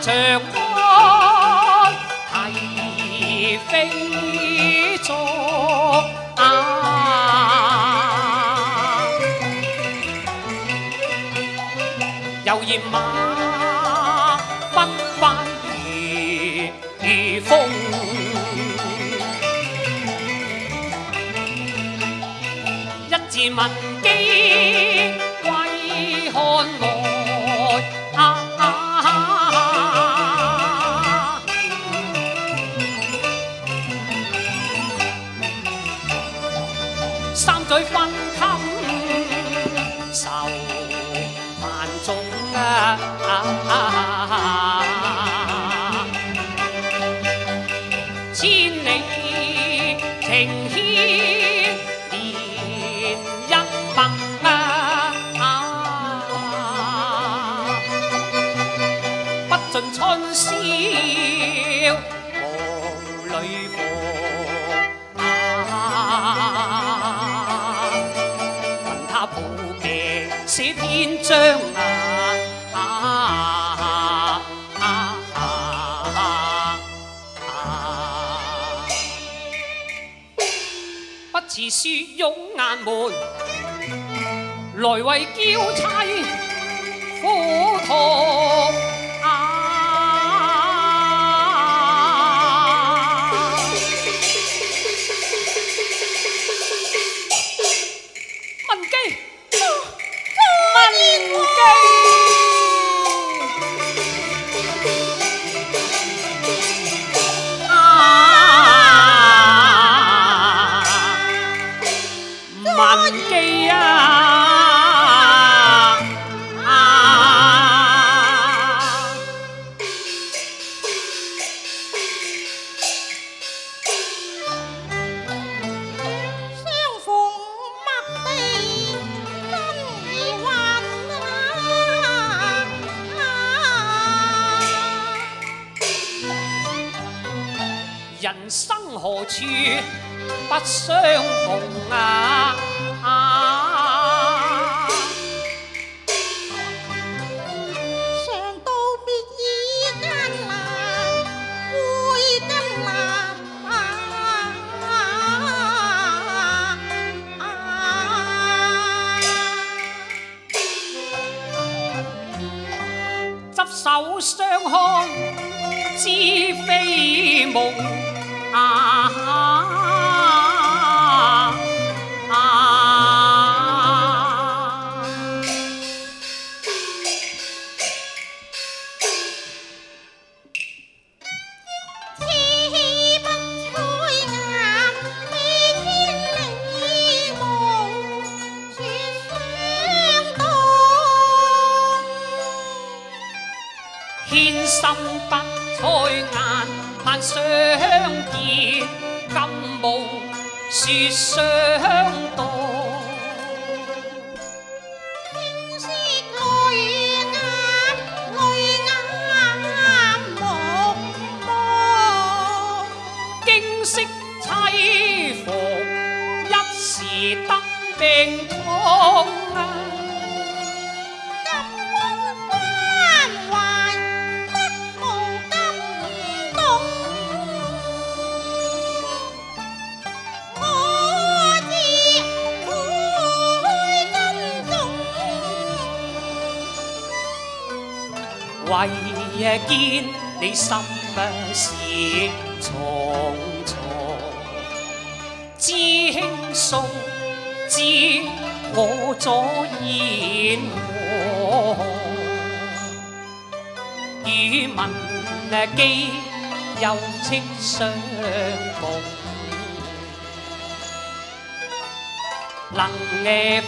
长安啼飞足，游雁马奔弯如风，一字文机。ah, 雪拥雁门，来为娇妻苦托。梦。病痛啊，金屋关怀不我为见你心不善。知我左燕王，与闻勒基有情相逢。能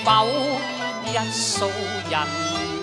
否一诉人？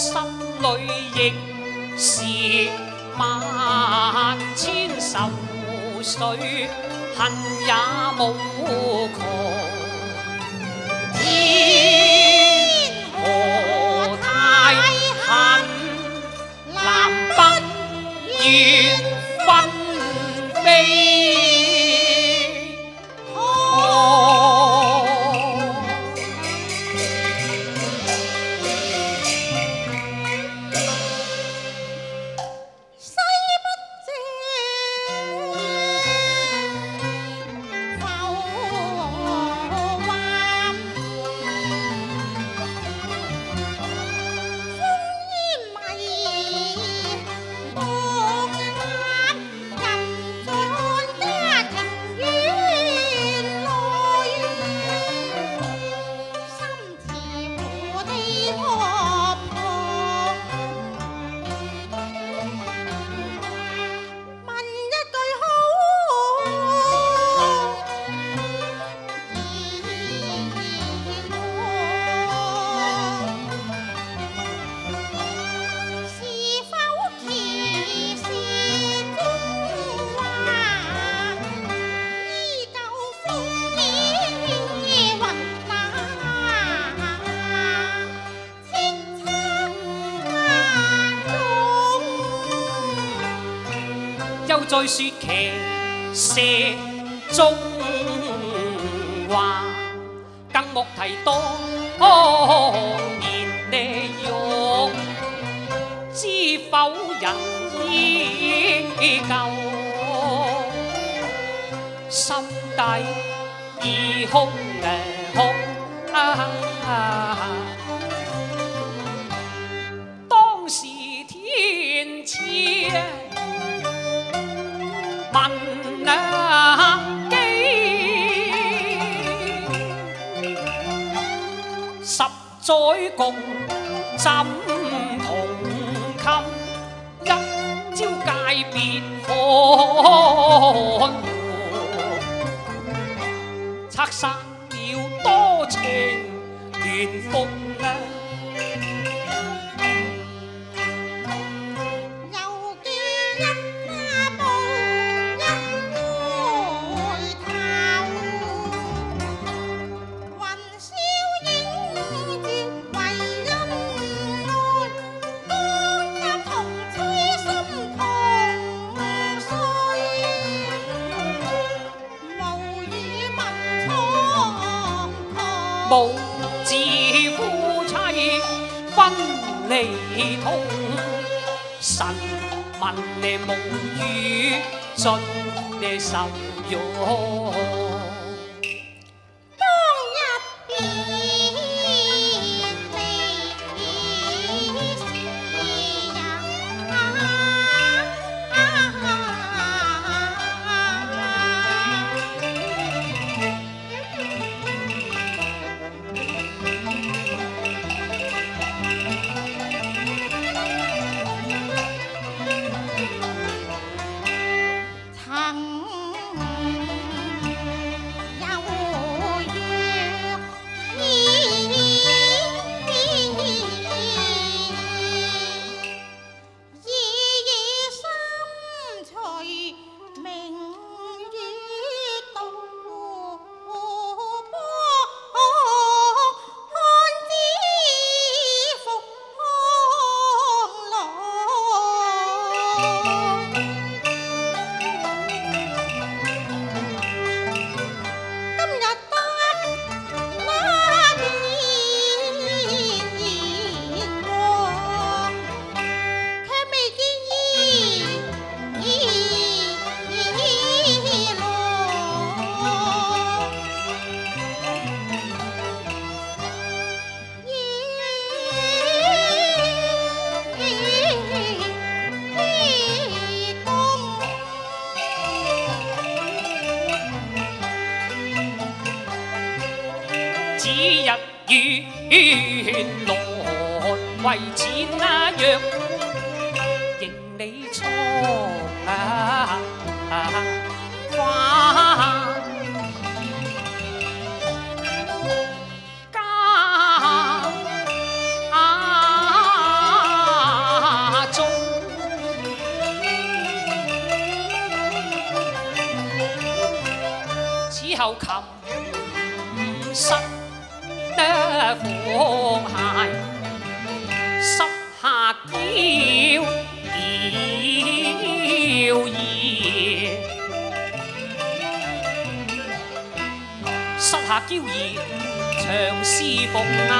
心里亦是万千愁绪，恨也无渠。在说骑石中话，更莫提当年的玉，知否人依旧？心底已空空，啊！当时天堑。十载共枕同衾，一朝界别看护，拆散了多情联凤 母子夫妻分离痛，神明梦遇尽受辱。Bye. 为钱啊，若。才娇儿长思奉雅。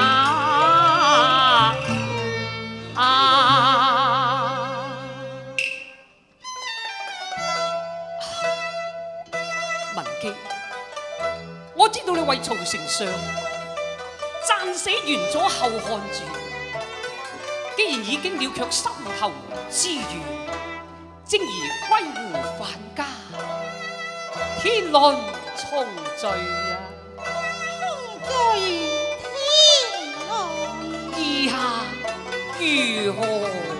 啊，文姬，我知道你为曹丞相赞死完咗《后汉住，既然已经了却心头之愿，正而归湖范家，天伦重聚。所天龙。意下如何？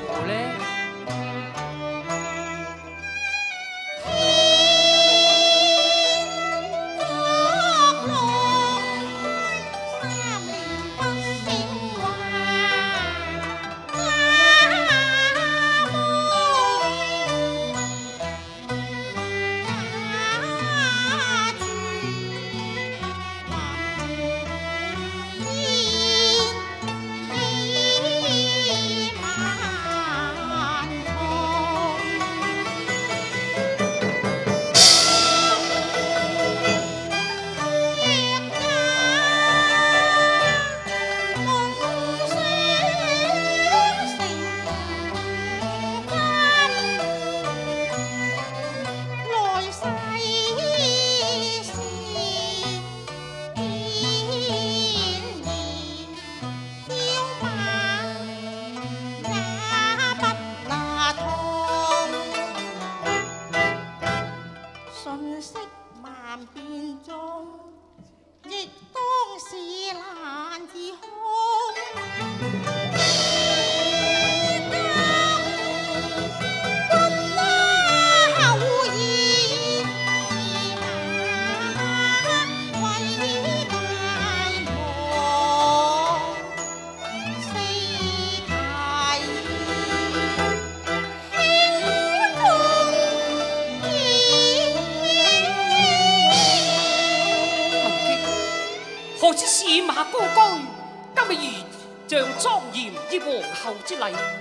来。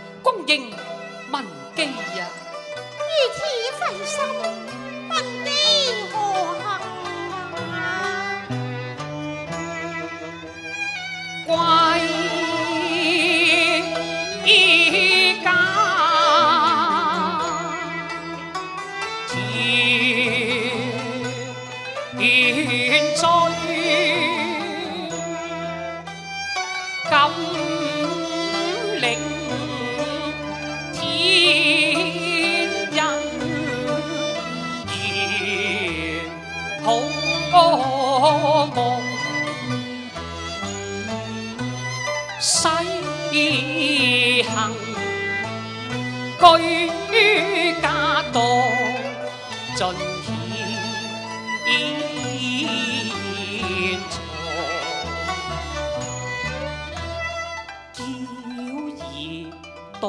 待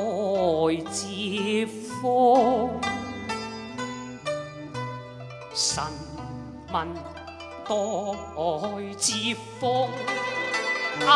接风，臣民待接风啊！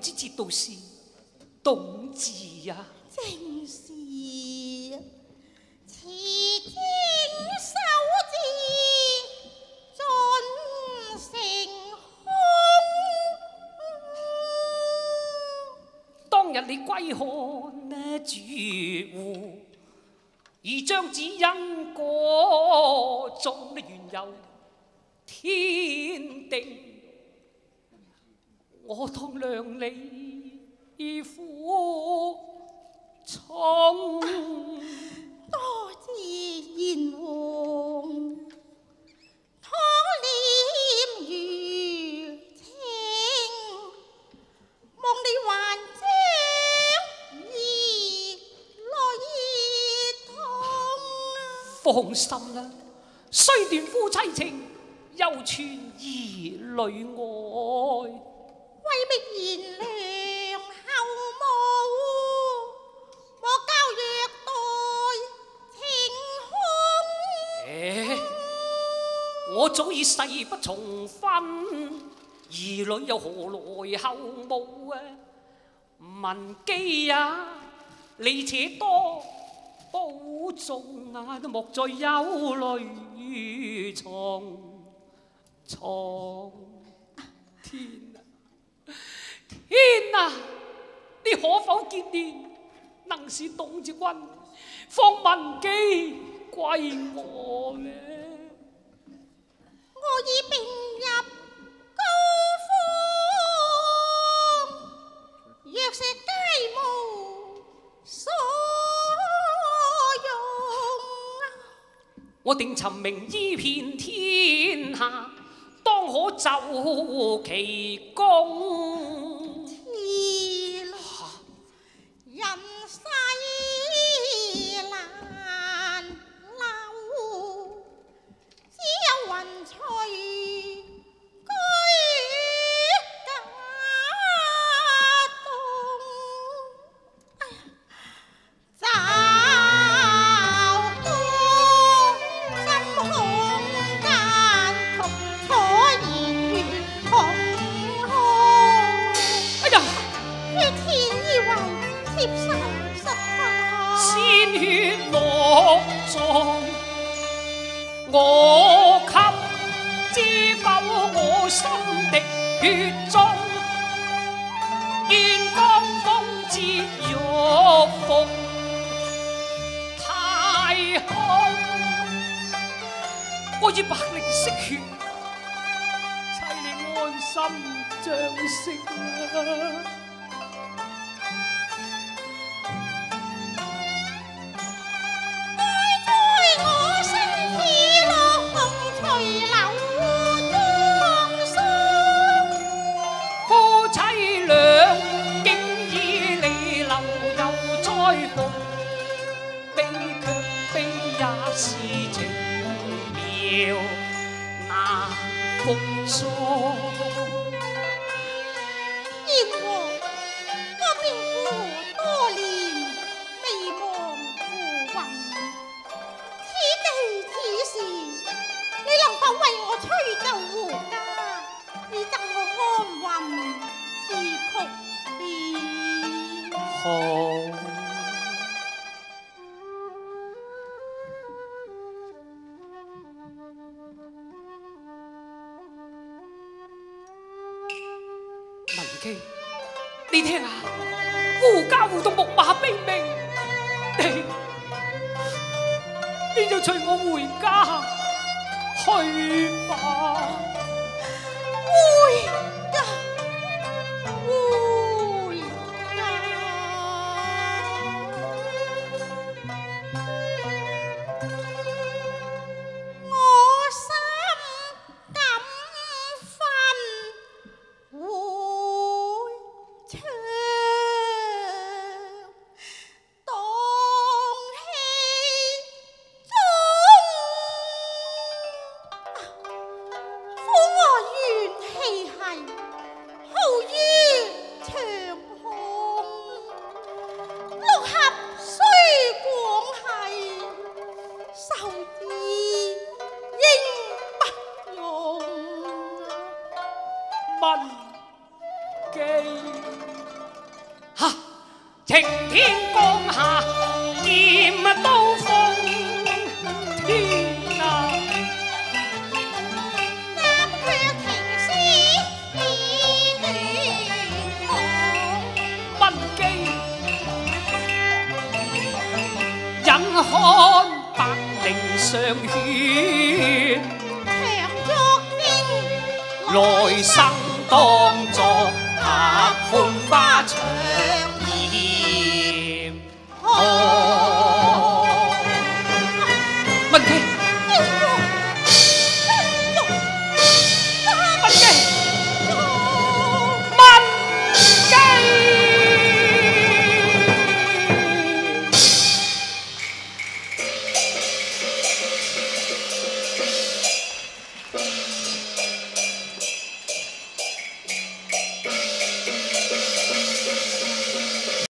知字道是懂字呀，正是此天手字成空。当日你归看呢，绝户而将只因果终的缘由天定。我痛量你苦衷，多谢贤王，托念如情，望你还将儿来儿痛放心啦，虽断夫妻情，犹存儿女爱。挥别贤良后母，我教虐待情空、唉，我早已誓不从婚，儿女又何来后母？啊？文姬啊，你且多保重啊，都莫再忧泪藏苍天。天啊！你可否见电，能使董志军放文姬归我呢？我已并入高峰，若石皆无所用啊！我定寻名医遍天下，当可就其功。我给知否？我心滴血中，愿江风知若逢。太空，我以白灵息血，替你安心将息说。强血，强肉，命来生当作阿花翁。